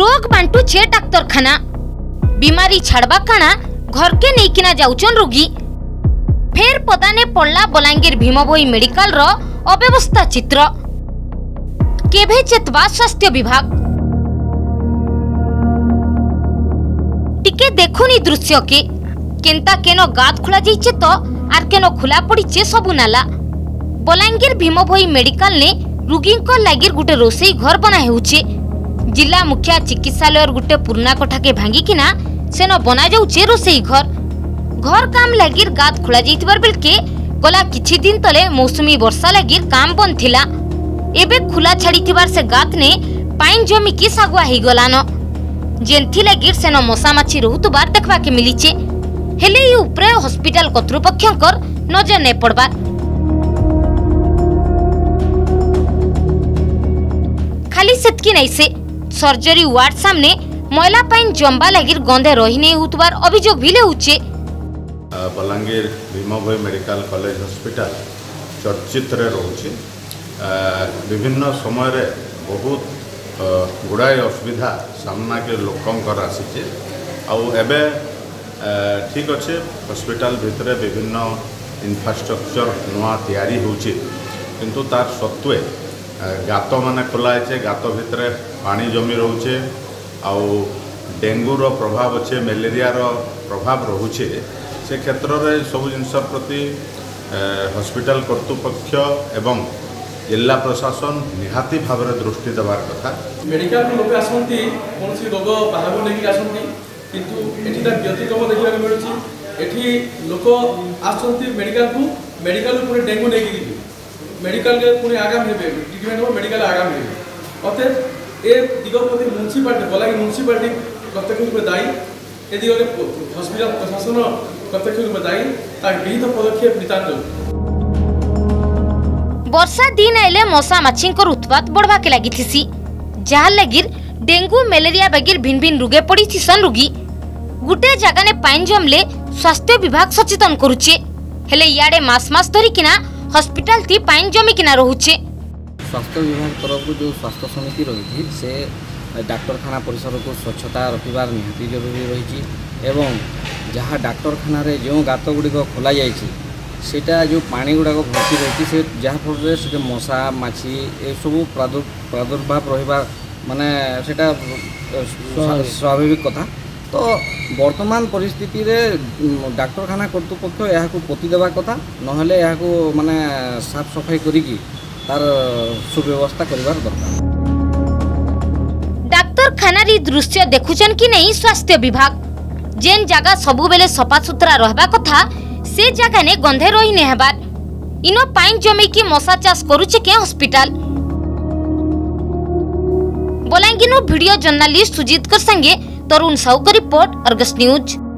রোগ বাঁটুছে ডাক্তারখানা বিমারি ছাড়বা কাণা ঘরকে নেইকিনা যাওছন রোগী ফের পদানে পড়লা বলাঙ্গীর ভীমভোই মেডিকালর অব্যবস্থা চিত্র কেভে চেতবা স্বাস্থ্য বিভাগ টিকে দেখুনি দৃশ্যকে কেন্তা কেন গাত খোলা যাইছে তো আর কেন খোলা পড়িছে সবু নালা বলাঙ্গীর ভীমভোই মেডিকাল নে রোগীঙ্ক লাগির গোটে রোষেই ঘর বনা হেউছে जिला मुखिया चिकित्सालय गुटे पुर्णा कोठा के भांगिकिना सेन बना जाऊे रोसई घर घर काम लगिर गात खोल बेलके गला किछि दिन तले मौसुमी वर्षा लगिर काम बंद थिला एबे खुला छाड़ी से गात ने पाइन जमी कि सगुआ हो गलान जेन्थी लगिर सेन मशामाछी रोतवार देखवाके हेले ई उपरे नजर ने पड़वा खाली सेतकी नहीं से। સર્જરી વાર્ડ સામને મહિલા પાઇન જંબા લાગી ગંધે રહીને હોતવાર અભિયોગ ભી લેઉછે Bolangir Bhimabhoi medical college hospital ચર્ચિતરે રહુଛି ବିଭିନ୍ନ ସମୟରେ ବହୁତ ଗୁଡ଼ାଏ ଅସୁବିଧା ସାମ୍ନାକେ ଲୋକଙ୍କର ଆସିଛି ଆଉ ଏବେ ଠିକ୍ ଅଛେ ହସ୍ପିଟାଲ ଭିତରେ ବିଭିନ୍ନ ଇନଫ୍ରାଷ୍ଟ୍ରକ୍ଚର ନୂଆ ତିଆରି ହେଉଛି କିନ୍ତୁ ତାର ସତ୍ତ୍ୱେ ଗାତମାନେ ଖୋଲା ହେଇଛେ ଗାତ ଭିତରେ ପାଣି ଜମି ରହୁଛେ ଆଉ ଡେଙ୍ଗୁର ପ୍ରଭାବ ଅଛେ ମ୍ୟାଲେରିଆର ପ୍ରଭାବ ରହୁଛେ ସେ କ୍ଷେତ୍ରରେ ସବୁ ଜିନିଷ ପ୍ରତି ହସ୍ପିଟାଲ କର୍ତ୍ତୃପକ୍ଷ ଏବଂ ଜିଲ୍ଲା ପ୍ରଶାସନ ନିହାତି ଭାବରେ ଦୃଷ୍ଟି ଦେବାର କଥା ମେଡ଼ିକାଲରୁ ଲୋକେ ଆସନ୍ତି କୌଣସି ରୋଗ ବାହାରକୁ ନେଇକି ଆସନ୍ତି କିନ୍ତୁ ଏଠି ତା ବ୍ୟତିକ୍ରମ ଦେଖିବାକୁ ମିଳୁଛି ଏଠି ଲୋକ ଆସୁଛନ୍ତି ମେଡ଼ିକାଲକୁ ମେଡ଼ିକାଲରୁ ପୁଣି ଡେଙ୍ଗୁ ନେଇକି ଯିବେ मेडिकल पुणी आगाम ट्रिटमेंट हो मेडिकल आगाम अतए ए दिग्वती म्यूनसीपाटी बलांगी म्यूनसीपाटी प्रत्यक्ष रूप में दायी ए दिग्वे हस्पिटा प्रशासन प्रत्यक्ष रूप में दायी विहित तो पदक्षेप नितान बर्षा दिन आईले मशामाछी उत्पात बढ़वाके लगी जहाँगिर डेंगू मेलेरिया बगिर भिन भिन रोगे पड़ी सन रोगी गोटे जगह पाइन जमले स्वास्थ्य विभाग सचेतन करुचे हेले याडे मास मास धरिकिना হসপিটাল টি পাইন জমিকিনা রহুছে স্বাস্থ্য বিভাগ তরফ যে স্বাস্থ্য সমিতি রয়েছে সে ডাক্তারখানা পরিসরকে স্বচ্ছতা রখিবার নিহতি জরুরি রয়েছে এবং যাহা ডাক্তারখানার যে গাত গুড়ি খোলা যাই সেটা যে পানি গুড়া ভর্তি রয়েছে সে যাফলে সেটা মশা মাছি এসব প্রাদুর্ভাব রহবা মানে সেটা স্বাভাবিক কথা ତ ବର୍ତ୍ତମାନ ପରିସ୍ଥିତିରେ ଡାକ୍ତରଖାନା କର୍ତ୍ତୃପକ୍ଷ ଏହାକୁ ପୋତି ଦେବା କଥା ନହେଲେ ଏହାକୁ ମାନେ ସାଫ ସଫାଇ କରିକି ତାର ସୁବ୍ୟବସ୍ଥା କରିବାର ଦରକାର ଡାକ୍ତରଖାନାରେ ଦୃଶ୍ୟ ଦେଖୁଛନ୍ କି ନେଇ ସ୍ୱାସ୍ଥ୍ୟ ବିଭାଗ ଯେନ୍ ଜାଗା ସବୁବେଳେ ସଫାସୁତୁରା ରହିବା କଥା ସେ ଜାଗାରେ ଗନ୍ଧେ ରହି ନେହେବାର ଇନ ପାଇନ୍ ଜମେଇକି ମଶା ଚାଷ କରୁଛେ କେ ହସ୍ପିଟାଲ ବଲାଙ୍ଗୀରରୁ ଭିଡ଼ିଓ ଜର୍ଣ୍ଣାଲିଷ୍ଟ ସୁଜିତଙ୍କ ସାଙ୍ଗେ तरुण साहू का रिपोर्ट अर्गस न्यूज